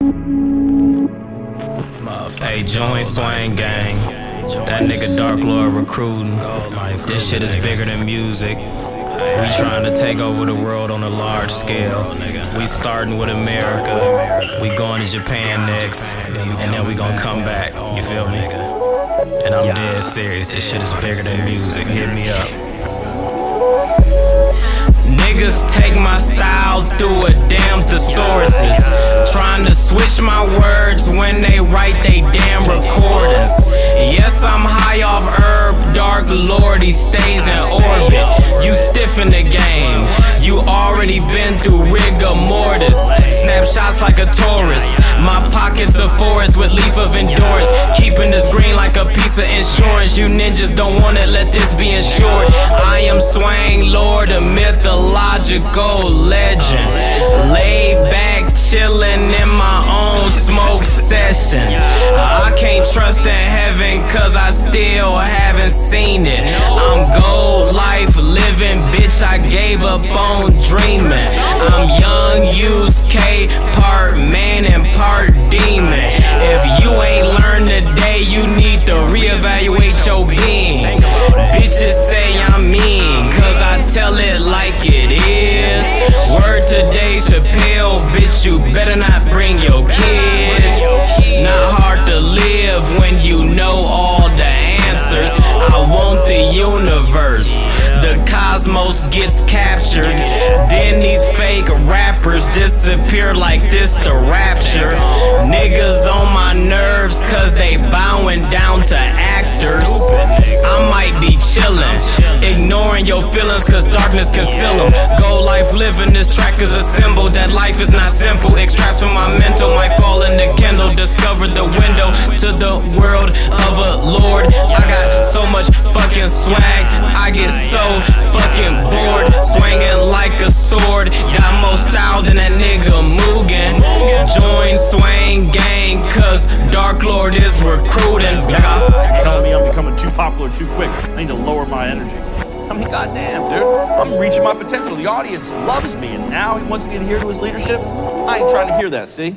Hey, join Swang Gang. That nigga Dark Lord recruiting. This shit is bigger than music. We trying to take over the world on a large scale. We starting with America. We going to Japan next. And then we gonna come back. You feel me? And I'm dead serious. This shit is bigger than music. Hit me up. Niggas take my style through a damn thesauruses. He stays in orbit. You stiff in the game, you already been through rigor mortis. Snapshots like a tourist. My pockets a forest with leaf of endurance. Keeping this green like a piece of insurance. You ninjas don't wanna let this be insured. I am Swang Lord, a mythological legend. Laid back, chillin' in my own smoke session. I can't trust in heaven, cause I still haven't seen it. Gave up on dreaming. I'm young, use K, part man and part demon. If you ain't learned today, you need to reevaluate your being. Bitches say I'm mean, cause I tell it like it is. Word today, Chappelle, bitch, you better not bring your kids. Cosmos gets captured. Then these fake rappers disappear like this the rapture. Niggas on my nerves cause they bowing down to actors. I might be chillin', ignoring your feelings cause darkness conceal them. Go life living this track is a symbol that life is not simple. Extracts from my mental might fall in the Kindle. Discover the window to the world of a lord. I got so much fucking swag, I get so. Swinging like a sword, got more style than that nigga Mugen. Join Swang Gang, cause Dark Lord is recruiting. You're telling me I'm becoming too popular too quick. I need to lower my energy. I mean, goddamn, dude. I'm reaching my potential. The audience loves me, and now he wants me to adhere to his leadership. I ain't trying to hear that, see?